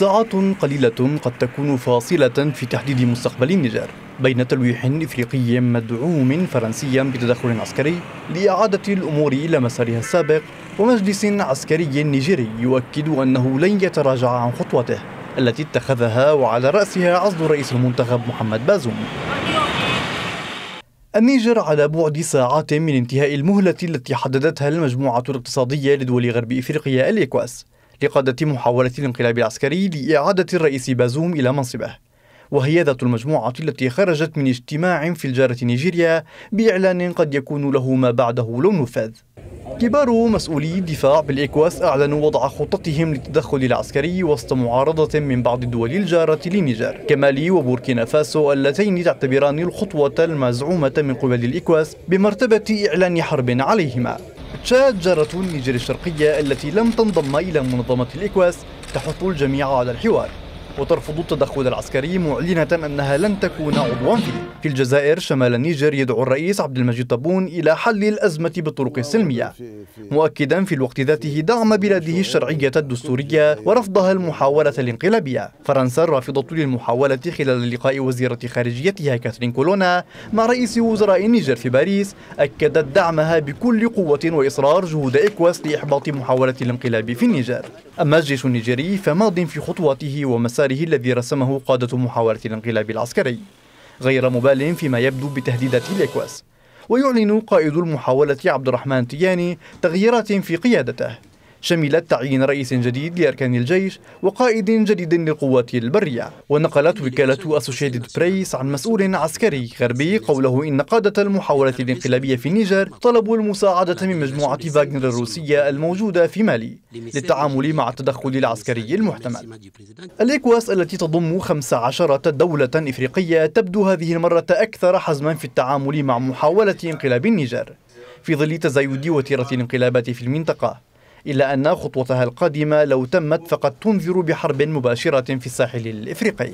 ساعات قليلة قد تكون فاصلة في تحديد مستقبل النيجر بين تلويح إفريقي مدعوم فرنسيا بتدخل عسكري لإعادة الأمور إلى مسارها السابق ومجلس عسكري نيجيري يؤكد أنه لن يتراجع عن خطوته التي اتخذها وعلى رأسها عزل الرئيس المنتخب محمد بازوم. النيجر على بعد ساعات من انتهاء المهلة التي حددتها المجموعة الاقتصادية لدول غرب إفريقيا الإكواس لقادة محاولة الانقلاب العسكري لإعادة الرئيس بازوم إلى منصبه. وهي ذات المجموعة التي خرجت من اجتماع في الجارة نيجيريا بإعلان قد يكون له ما بعده لو نفذ كبار مسؤولي الدفاع بالإكواس أعلنوا وضع خطتهم للتدخل العسكري وسط معارضة من بعض الدول الجارة للنيجر كمالي وبوركينا فاسو اللتين تعتبران الخطوة المزعومة من قبل الإكواس بمرتبة إعلان حرب عليهما. تشاد جارة النيجر الشرقية التي لم تنضم إلى منظمة الإكواس تحث الجميع على الحوار. وترفض التدخل العسكري معلنة أنها لن تكون عضوا فيه. في الجزائر شمال النيجر يدعو الرئيس عبد المجيد تبون إلى حل الأزمة بالطرق السلمية مؤكدا في الوقت ذاته دعم بلاده الشرعية الدستورية ورفضها المحاولة الانقلابية. فرنسا الرافضة للمحاولة خلال لقاء وزيرة خارجيتها كاثرين كولونا مع رئيس وزراء النيجر في باريس أكدت دعمها بكل قوة وإصرار جهود إكواس لإحباط محاولة الانقلاب في النيجر. أما الجيش النيجيري فماض في خطواته ومساره الذي رسمه قادة محاولة الانقلاب العسكري غير مبال فيما يبدو بتهديدات الإكواس ويعلن قائد المحاولة عبد الرحمن تياني تغييرات في قيادته. شملت تعيين رئيس جديد لأركان الجيش وقائد جديد للقوات البرية. ونقلت وكالة أسوشيتد بريس عن مسؤول عسكري غربي قوله إن قادة المحاولة الانقلابية في النيجر طلبوا المساعدة من مجموعة فاغنر الروسية الموجودة في مالي للتعامل مع التدخل العسكري المحتمل. الإكواس التي تضم 15 دولة إفريقية تبدو هذه المرة أكثر حزما في التعامل مع محاولة انقلاب النيجر. في ظل تزايد وتيرة الانقلابات في المنطقة إلا أن خطوتها القادمة لو تمت فقد تنذر بحرب مباشرة في الساحل الإفريقي.